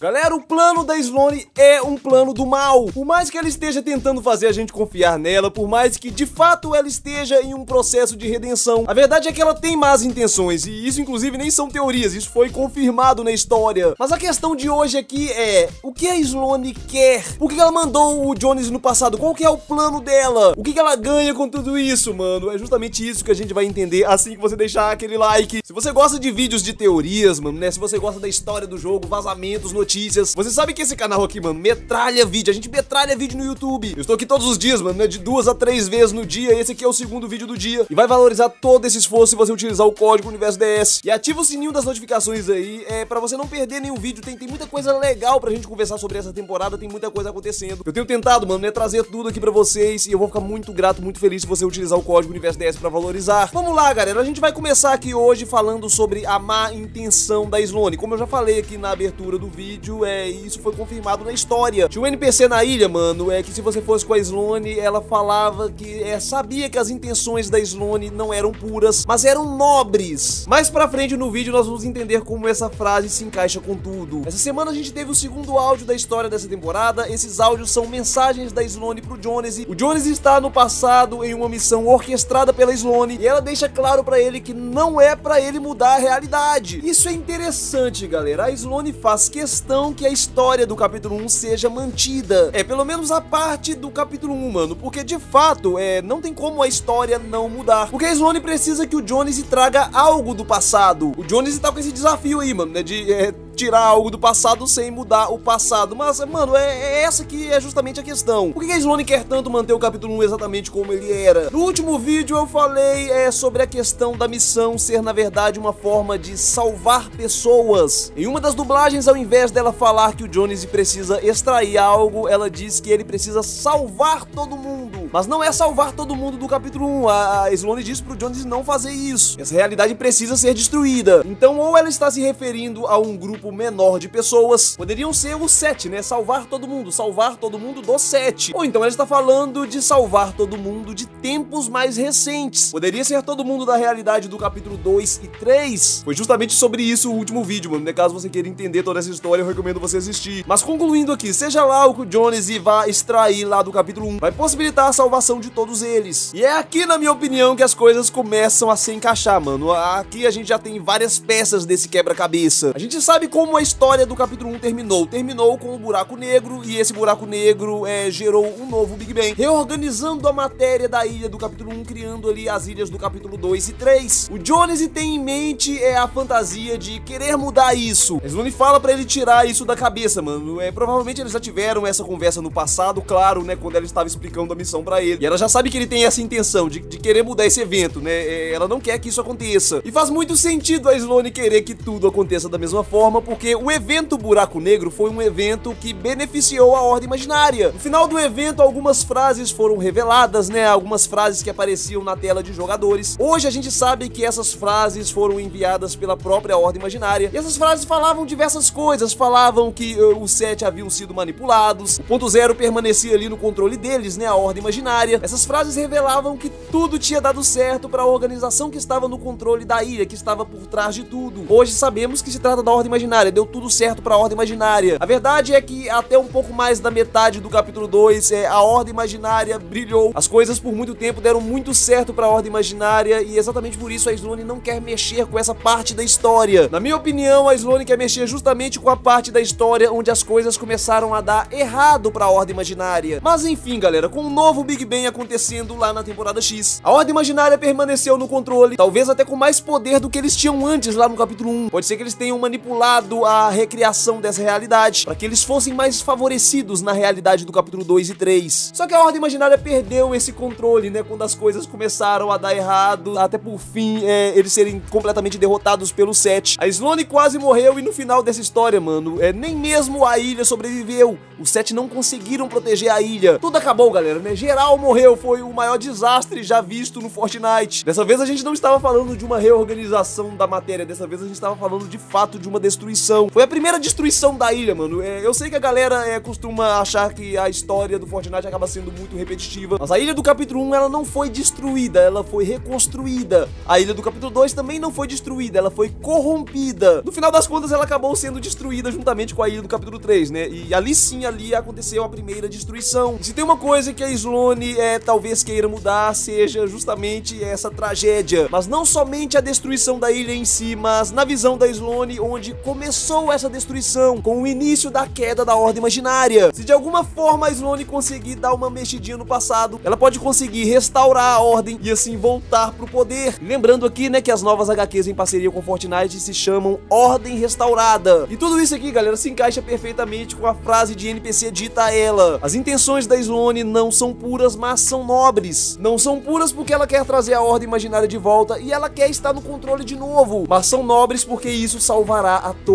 Galera, o plano da Sloane é um plano do mal. Por mais que ela esteja tentando fazer a gente confiar nela, por mais que de fato ela esteja em um processo de redenção, a verdade é que ela tem más intenções, e isso inclusive nem são teorias, isso foi confirmado na história. Mas a questão de hoje aqui é, o que a Sloane quer? Por que ela mandou o Jones no passado? Qual que é o plano dela? O que ela ganha com tudo isso, mano? É justamente isso que a gente vai entender assim que você deixar aquele like. Se você gosta de vídeos de teorias, mano, né? Se você gosta da história do jogo, vazamentos, notícias, notícias. Você sabe que esse canal aqui, mano, metralha vídeo. A gente metralha vídeo no YouTube. Eu estou aqui todos os dias, mano, né? De duas a três vezes no dia. Esse aqui é o segundo vídeo do dia. E vai valorizar todo esse esforço se você utilizar o código Universo DS. E ativa o sininho das notificações aí, é pra você não perder nenhum vídeo. Tem, tem muita coisa legal pra gente conversar sobre essa temporada. Tem muita coisa acontecendo. Eu tenho tentado, mano, né? Trazer tudo aqui pra vocês. E eu vou ficar muito grato, muito feliz se você utilizar o código Universo DS pra valorizar. Vamos lá, galera. A gente vai começar aqui hoje falando sobre a má intenção da Sloane. Como eu já falei aqui na abertura do vídeo, é isso isso foi confirmado na história. Tinha um NPC na ilha, mano, é que se você fosse com a Sloane, ela falava que é, sabia que as intenções da Sloane não eram puras, mas eram nobres. Mais pra frente no vídeo nós vamos entender como essa frase se encaixa com tudo. Essa semana a gente teve o segundo áudio da história dessa temporada. Esses áudios são mensagens da Sloane pro Jones. O Jones está no passado em uma missão orquestrada pela Sloane e ela deixa claro para ele que não é para ele mudar a realidade. Isso é interessante, galera. A Sloane faz questão que a história história do capítulo 1 seja mantida. É, pelo menos a parte do capítulo 1, mano. Porque de fato, é, não tem como a história não mudar. Porque a Sloane precisa que o Jones traga algo do passado. O Jones tá com esse desafio aí, mano, né? De é, tirar algo do passado sem mudar o passado. Mas, mano, é, é essa que é justamente a questão. Por que a Sloane quer tanto manter o capítulo 1 exatamente como ele era? No último vídeo eu falei é, sobre a questão da missão ser, na verdade, uma forma de salvar pessoas. Em uma das dublagens, ao invés dela falar que o Jones precisa extrair algo, ela diz que ele precisa salvar todo mundo. Mas não é salvar todo mundo do capítulo 1. A Sloane diz pro Jones não fazer isso. Essa realidade precisa ser destruída. Então, ou ela está se referindo a um grupo menor de pessoas, poderiam ser o 7, né? Salvar todo mundo, salvar todo mundo do 7. Ou então ela está falando de salvar todo mundo de tempos mais recentes. Poderia ser todo mundo da realidade do capítulo 2 e 3. Foi justamente sobre isso o último vídeo, mano. Né? Caso você queira entender toda essa história, eu recomendo você assistir. Mas concluindo aqui, seja lá o que o Jones vai extrair lá do capítulo 1, vai possibilitar a salvação de todos eles. E é aqui, na minha opinião, que as coisas começam a se encaixar, mano. Aqui a gente já tem várias peças desse quebra-cabeça. A gente sabe como a história do capítulo 1 terminou. Terminou com o um buraco negro e esse buraco negro é, gerou um novo Big Bang, reorganizando a matéria da ilha do capítulo 1, criando ali as ilhas do capítulo 2 e 3. O Jones tem em mente é a fantasia de querer mudar isso. Sloane fala para ele tirar isso da cabeça cabeça, mano. É, provavelmente eles já tiveram essa conversa no passado, claro, né? Quando ela estava explicando a missão para ele. E ela já sabe que ele tem essa intenção de, de querer mudar esse evento, né? É, ela não quer que isso aconteça. E faz muito sentido a Sloane querer que tudo aconteça da mesma forma, porque o evento Buraco Negro foi um evento que beneficiou a Ordem Imaginária. No final do evento, algumas frases foram reveladas, né? Algumas frases que apareciam na tela de jogadores. Hoje a gente sabe que essas frases foram enviadas pela própria Ordem Imaginária. E essas frases falavam diversas coisas. Falavam que uh, os sete haviam sido manipulados, o ponto zero permanecia ali no controle deles, né, a ordem imaginária. Essas frases revelavam que tudo tinha dado certo para a organização que estava no controle da ilha, que estava por trás de tudo. Hoje sabemos que se trata da ordem imaginária, deu tudo certo para a ordem imaginária. A verdade é que até um pouco mais da metade do capítulo 2, é, a ordem imaginária brilhou. As coisas por muito tempo deram muito certo para a ordem imaginária e exatamente por isso a Sloane não quer mexer com essa parte da história. Na minha opinião, a Sloane quer mexer justamente com a parte da história onde as coisas começaram a dar errado para a Ordem Imaginária. Mas enfim, galera, com um novo Big Bang acontecendo lá na temporada X, a Ordem Imaginária permaneceu no controle, talvez até com mais poder do que eles tinham antes lá no capítulo 1. Pode ser que eles tenham manipulado a recriação dessa realidade para que eles fossem mais favorecidos na realidade do capítulo 2 e 3. Só que a Ordem Imaginária perdeu esse controle, né, quando as coisas começaram a dar errado, até por fim é, eles serem completamente derrotados pelo 7. A Sloane quase morreu e no final dessa história, mano, é nem mesmo mesmo a ilha sobreviveu. Os sete não conseguiram proteger a ilha. Tudo acabou, galera, né? Geral morreu. Foi o maior desastre já visto no Fortnite. Dessa vez a gente não estava falando de uma reorganização da matéria. Dessa vez a gente estava falando de fato de uma destruição destruição. Foi a primeira destruição da ilha, mano. É, eu sei que a galera é, costuma achar que a história do Fortnite acaba sendo muito repetitiva, mas a ilha do capítulo 1 ela não foi destruída, ela foi reconstruída. A ilha do capítulo 2 também não foi destruída, ela foi corrompida. No final das contas, ela acabou sendo destruída juntamente com a ilha do capítulo 3, né? E ali sim, ali aconteceu a primeira destruição. E se tem uma coisa que a Sloane é, talvez queira mudar, seja justamente essa tragédia. Mas não somente a destruição da ilha em si, mas na visão da Sloane, onde começou essa destruição, com o início da queda da Ordem Imaginária. Se de alguma forma a Sloane conseguir dar uma mexidinha no passado, ela pode conseguir restaurar a Ordem e assim voltar pro poder. lembrando aqui, né, que as novas HQs em parceria com Fortnite se chamam Ordem Restaurada. E tudo isso aqui, galera, se encaixa perfeitamente com a frase de NPC dita a ela. As intenções da Sloane não são puras, mas são nobres. Não são puras porque ela quer trazer a Ordem Imaginária de volta e ela quer estar no controle de novo, mas são nobres porque isso salvará a todos.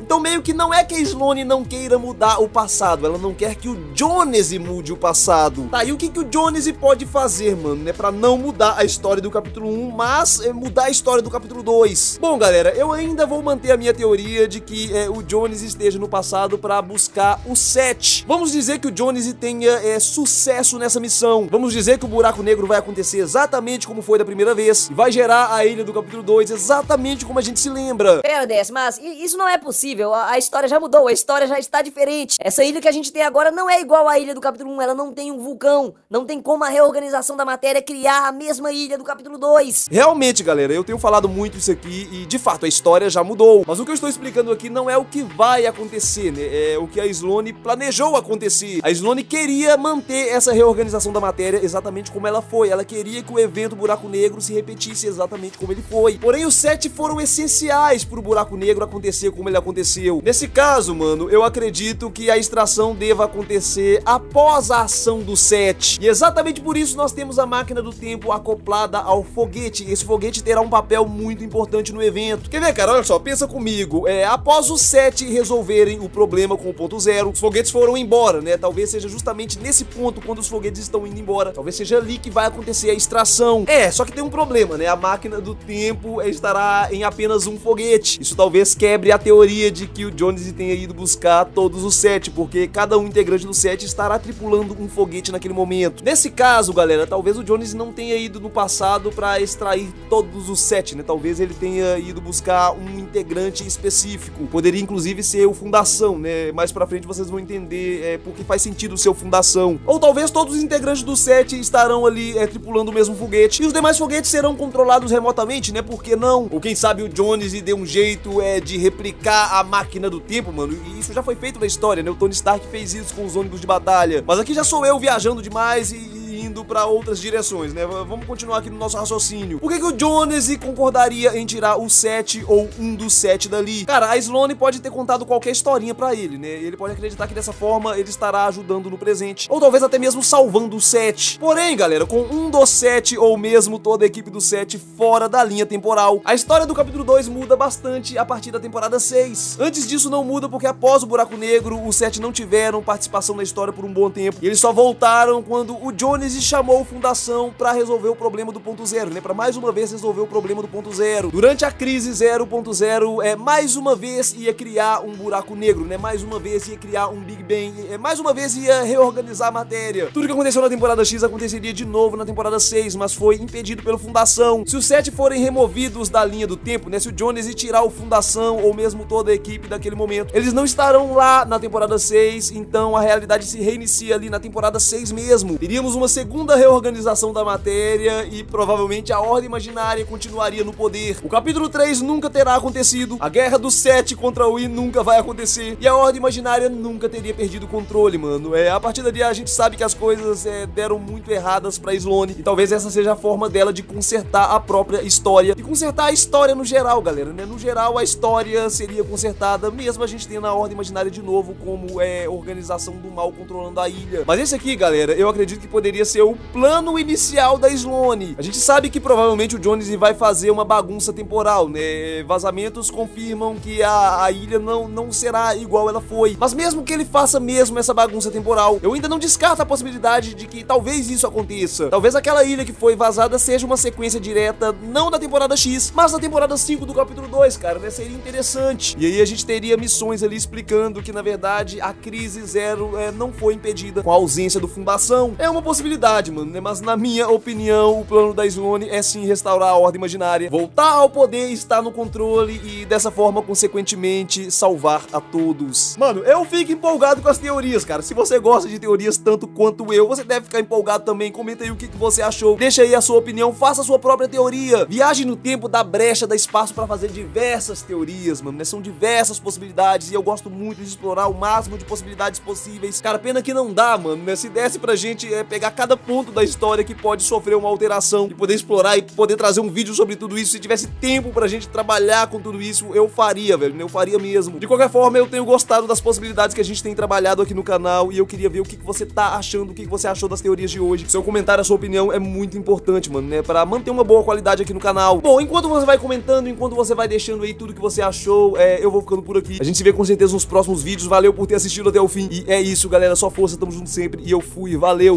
Então meio que não é que a Sloane não queira mudar o passado, ela não quer que o Jonesy mude o passado. Tá, e o que, que o Jonesy pode fazer, mano, né, pra não mudar a história do capítulo 1, mas é, mudar a história do capítulo 2? Bom, galera, eu ainda vou manter a minha teoria de que é, o Jones esteja no passado para buscar o 7. Vamos dizer que o Jones tenha é, sucesso nessa missão. Vamos dizer que o buraco negro vai acontecer exatamente como foi da primeira vez e vai gerar a ilha do capítulo 2 exatamente como a gente se lembra. É, Odess, mas isso não é possível. A, a, história já mudou, a história já está diferente. Essa ilha que a gente tem agora não é igual à ilha do capítulo 1, ela não tem um vulcão. Não tem como a reorganização da matéria criar a mesma ilha do capítulo 2. Realmente, galera, eu tenho falado muito isso aqui e de fato a história já mudou. Mas o que eu estou explicando aqui não é o que vai acontecer, né? É o que a Sloane planejou acontecer. A Sloane queria manter essa reorganização da matéria exatamente como ela foi. Ela queria que o evento Buraco Negro se repetisse exatamente como ele foi. Porém, os sete foram essenciais para o Buraco Negro acontecer como ele aconteceu. Nesse caso, mano, eu acredito que a extração deva acontecer após a ação do 7. E exatamente por isso nós temos a máquina do tempo acoplada ao foguete. Esse foguete terá um papel muito importante no evento. Quer ver, cara? Olha só, pensa comigo. É, após os 7 resolverem o problema com o ponto zero, os foguetes foram embora, né? Talvez seja justamente nesse ponto, quando os foguetes estão indo embora. Talvez seja ali que vai acontecer a extração. É, só que tem um problema, né? A máquina do tempo estará em apenas um foguete. Isso talvez quebre a teoria de que o Jones tenha ido buscar todos os sete, porque cada um integrante do set estará tripulando um foguete naquele momento. Nesse caso, galera, talvez o Jones não tenha ido no passado para extrair todos os sete, né? Talvez ele tenha ido buscar um integrante específico. Poderia inclusive ser o Fundação, né? Mais pra frente vocês vão entender é, porque faz sentido ser o Fundação. Ou talvez todos os integrantes do set estarão ali é, tripulando o mesmo foguete. E os demais foguetes serão controlados remotamente, né? Por que não? Ou quem sabe o Jones deu um jeito é, de replicar a máquina do tempo, mano. E isso já foi feito na história, né? O Tony Stark fez isso com os ônibus de batalha. Mas aqui já sou eu viajando demais e indo para outras direções, né? Vamos continuar aqui no nosso raciocínio. Por que, que o Jones concordaria em tirar o 7 ou um dos 7 dali? Cara, a Sloane pode ter contado qualquer historinha para ele, né? Ele pode acreditar que dessa forma ele estará ajudando no presente. Ou talvez até mesmo salvando o 7. Porém, galera, com um dos 7 ou mesmo toda a equipe do 7 fora da linha temporal, a história do capítulo 2 muda bastante a partir da temporada 6. Antes disso não muda porque após o Buraco Negro, os 7 não tiveram participação na história por um bom tempo. E eles só voltaram quando o Jones chamou Fundação para resolver o problema do ponto zero, né? Para mais uma vez resolver o problema do ponto zero. Durante a crise 0.0, é mais uma vez ia criar um buraco negro, né? Mais uma vez ia criar um Big Bang, é, mais uma vez ia reorganizar a matéria. Tudo que aconteceu na temporada X aconteceria de novo na temporada 6, mas foi impedido pela Fundação. Se os sete forem removidos da linha do tempo, né? Se o Jones ir tirar o Fundação ou mesmo toda a equipe daquele momento, eles não estarão lá na temporada 6, então a realidade se reinicia ali na temporada 6 mesmo. Teríamos uma segunda reorganização da matéria e provavelmente a Ordem Imaginária continuaria no poder. O capítulo 3 nunca terá acontecido, a Guerra dos Sete contra o I nunca vai acontecer e a Ordem Imaginária nunca teria perdido o controle, mano. É, a partir dali a gente sabe que as coisas é, deram muito erradas pra Sloane e talvez essa seja a forma dela de consertar a própria história e consertar a história no geral, galera, né? No geral a história seria consertada mesmo a gente tendo a Ordem Imaginária de novo como é organização do mal controlando a ilha. Mas esse aqui, galera, eu acredito que poderia ser o plano inicial da Sloane. A gente sabe que provavelmente o Jones vai fazer uma bagunça temporal, né? Vazamentos confirmam que a, a ilha não, não será igual ela foi. Mas mesmo que ele faça mesmo essa bagunça temporal, eu ainda não descarto a possibilidade de que talvez isso aconteça. Talvez aquela ilha que foi vazada seja uma sequência direta, não da temporada X, mas da temporada 5 do capítulo 2, cara, né? Seria interessante. E aí a gente teria missões ali explicando que, na verdade, a crise zero é, não foi impedida com a ausência do Fundação. É uma possibilidade, mano, né? Mas na minha opinião, o plano da Sloane é sim restaurar a ordem imaginária, voltar ao poder, estar no controle e dessa forma, consequentemente, salvar a todos. Mano, eu fico empolgado com as teorias, cara. Se você gosta de teorias tanto quanto eu, você deve ficar empolgado também. Comenta aí o que, que você achou. Deixa aí a sua opinião, faça a sua própria teoria. Viaje no tempo, dá brecha, dá espaço para fazer diversas teorias, mano, né? São diversas possibilidades e eu gosto muito de explorar o máximo de possibilidades possíveis. Cara, pena que não dá, mano, né? Se desse pra gente é, pegar cada ponto da história que pode sofrer uma alteração e poder explorar e poder trazer um vídeo sobre tudo isso, se tivesse tempo pra gente trabalhar com tudo isso, eu faria, velho, eu faria mesmo. De qualquer forma, eu tenho gostado das possibilidades que a gente tem trabalhado aqui no canal e eu queria ver o que, que você tá achando, o que, que você achou das teorias de hoje. Seu comentário, a sua opinião é muito importante, mano, né? Pra manter uma boa qualidade aqui no canal. Bom, enquanto você vai comentando, enquanto você vai deixando aí tudo que você achou, é, eu vou ficando por aqui. A gente se vê com certeza nos próximos vídeos. Valeu por ter assistido até o fim. E é isso, galera. Só força, tamo junto sempre. E eu fui, valeu!